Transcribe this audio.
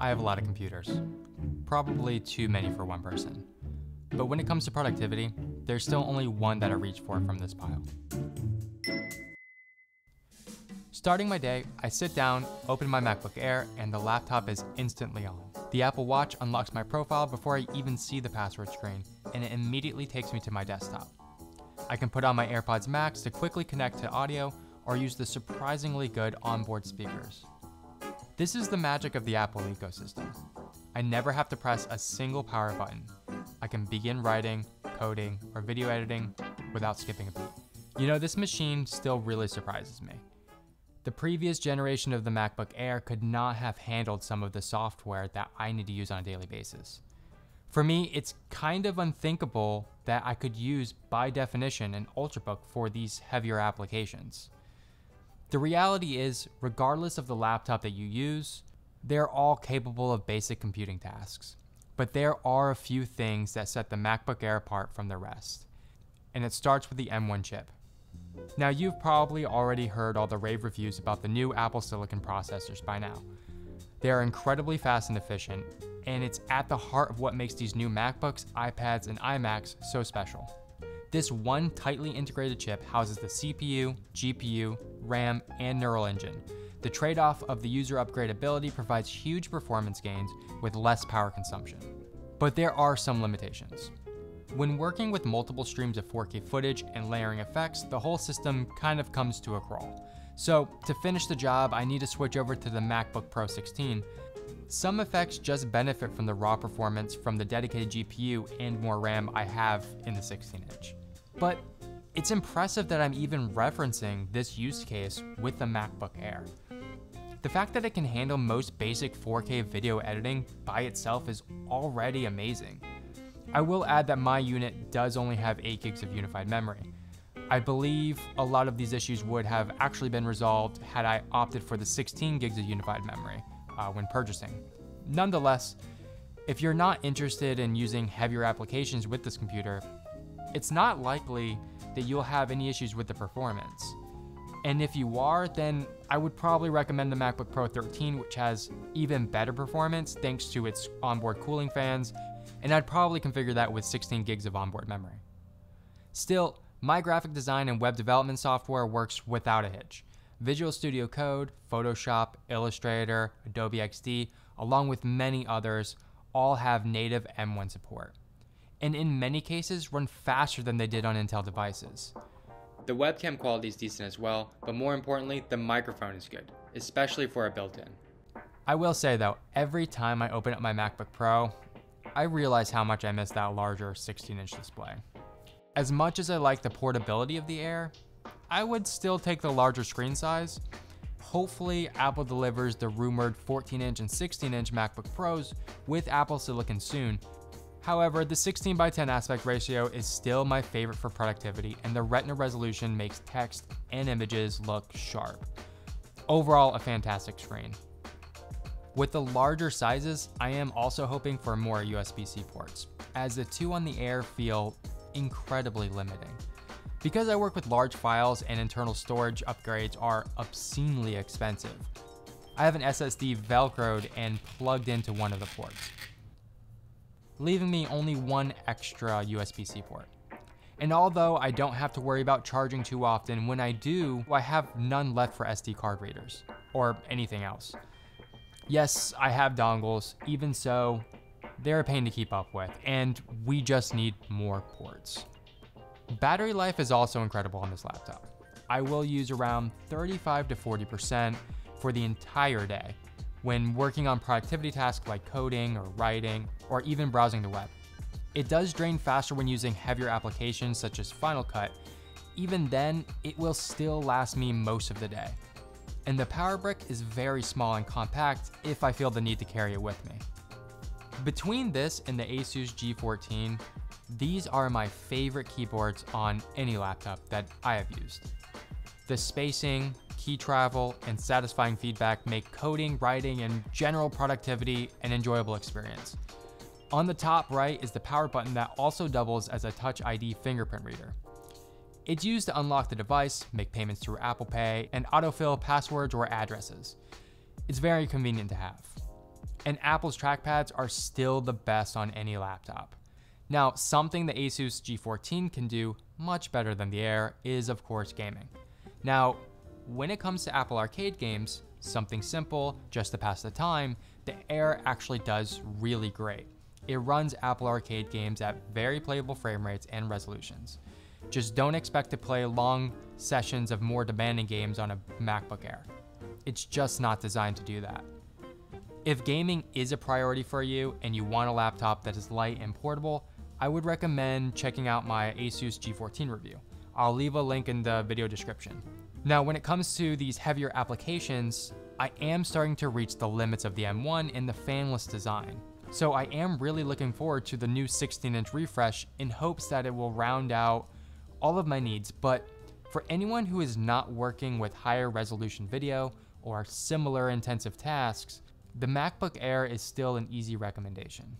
I have a lot of computers. Probably too many for one person. But when it comes to productivity, there's still only one that I reach for from this pile. Starting my day, I sit down, open my MacBook Air, and the laptop is instantly on. The Apple Watch unlocks my profile before I even see the password screen, and it immediately takes me to my desktop. I can put on my AirPods Max to quickly connect to audio or use the surprisingly good onboard speakers. This is the magic of the Apple ecosystem. I never have to press a single power button. I can begin writing, coding, or video editing without skipping a beat. You know, this machine still really surprises me. The previous generation of the MacBook Air could not have handled some of the software that I need to use on a daily basis. For me, it's kind of unthinkable that I could use, by definition, an Ultrabook for these heavier applications. The reality is, regardless of the laptop that you use, they're all capable of basic computing tasks. But there are a few things that set the MacBook Air apart from the rest. And it starts with the M1 chip. Now, you've probably already heard all the rave reviews about the new Apple Silicon processors by now. They are incredibly fast and efficient, and it's at the heart of what makes these new MacBooks, iPads, and iMacs so special. This one tightly integrated chip houses the CPU, GPU, RAM, and neural engine. The trade off of the user upgradability provides huge performance gains with less power consumption. But there are some limitations. When working with multiple streams of 4K footage and layering effects, the whole system kind of comes to a crawl. So, to finish the job, I need to switch over to the MacBook Pro 16. Some effects just benefit from the raw performance from the dedicated GPU and more RAM I have in the 16 inch. But it's impressive that I'm even referencing this use case with the MacBook Air. The fact that it can handle most basic 4K video editing by itself is already amazing. I will add that my unit does only have 8 gigs of unified memory. I believe a lot of these issues would have actually been resolved had I opted for the 16 gigs of unified memory uh, when purchasing. Nonetheless, if you're not interested in using heavier applications with this computer, it's not likely that you'll have any issues with the performance. And if you are, then I would probably recommend the MacBook Pro 13, which has even better performance thanks to its onboard cooling fans and I'd probably configure that with 16 gigs of onboard memory. Still, my graphic design and web development software works without a hitch. Visual Studio Code, Photoshop, Illustrator, Adobe XD, along with many others, all have native M1 support. And in many cases, run faster than they did on Intel devices. The webcam quality is decent as well, but more importantly, the microphone is good, especially for a built in. I will say though, every time I open up my MacBook Pro, I realize how much I miss that larger 16 inch display. As much as I like the portability of the Air, I would still take the larger screen size. Hopefully, Apple delivers the rumored 14 inch and 16 inch MacBook Pros with Apple Silicon soon. However, the 16 by 10 aspect ratio is still my favorite for productivity, and the Retina resolution makes text and images look sharp. Overall, a fantastic screen. With the larger sizes, I am also hoping for more USB-C ports, as the two on the Air feel incredibly limiting. Because I work with large files and internal storage upgrades are obscenely expensive, I have an SSD velcroed and plugged into one of the ports, leaving me only one extra USB-C port. And although I don't have to worry about charging too often, when I do, I have none left for SD card readers, or anything else. Yes, I have dongles, even so, they're a pain to keep up with, and we just need more ports. Battery life is also incredible on this laptop. I will use around 35 to 40% for the entire day when working on productivity tasks like coding or writing or even browsing the web. It does drain faster when using heavier applications such as Final Cut. Even then, it will still last me most of the day and the power brick is very small and compact if I feel the need to carry it with me. Between this and the Asus G14, these are my favorite keyboards on any laptop that I have used. The spacing, key travel, and satisfying feedback make coding, writing, and general productivity an enjoyable experience. On the top right is the power button that also doubles as a Touch ID fingerprint reader. It's used to unlock the device, make payments through Apple Pay, and autofill passwords or addresses. It's very convenient to have. and Apple's trackpads are still the best on any laptop. Now, something the Asus G14 can do much better than the Air is, of course, gaming. Now, when it comes to Apple Arcade games, something simple, just to pass the time, the Air actually does really great. It runs Apple Arcade games at very playable frame rates and resolutions. Just don't expect to play long sessions of more demanding games on a MacBook Air. It's just not designed to do that. If gaming is a priority for you and you want a laptop that is light and portable, I would recommend checking out my Asus G14 review. I'll leave a link in the video description. Now, when it comes to these heavier applications, I am starting to reach the limits of the M1 in the fanless design. So I am really looking forward to the new 16 inch refresh in hopes that it will round out all of my needs. But for anyone who is not working with higher resolution video or similar intensive tasks, the MacBook Air is still an easy recommendation.